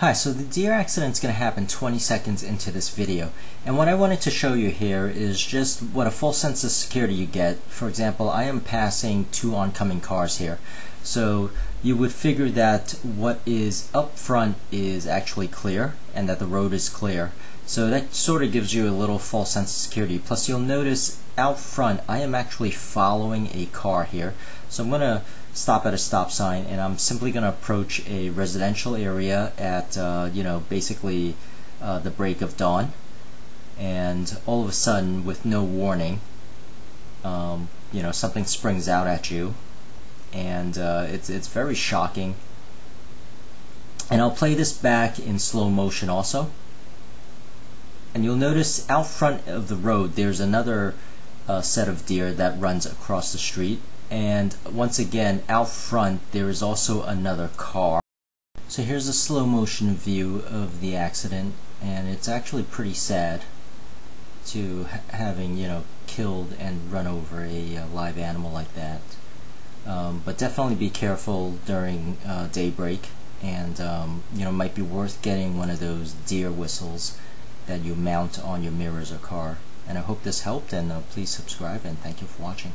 Hi, so the deer accident is going to happen 20 seconds into this video. And what I wanted to show you here is just what a full sense of security you get. For example, I am passing two oncoming cars here. So you would figure that what is up front is actually clear and that the road is clear. So that sort of gives you a little false sense of security. Plus you'll notice out front I am actually following a car here. So I'm going to stop at a stop sign and I'm simply going to approach a residential area at uh, you know basically uh, the break of dawn and all of a sudden with no warning um, you know something springs out at you and uh, it's it's very shocking. And I'll play this back in slow motion also. And you'll notice out front of the road there's another uh, set of deer that runs across the street. And once again out front there is also another car. So here's a slow motion view of the accident and it's actually pretty sad to ha having you know killed and run over a, a live animal like that um, but definitely be careful during uh, daybreak. And um, you know might be worth getting one of those deer whistles that you mount on your mirrors or car. And I hope this helped and uh, please subscribe and thank you for watching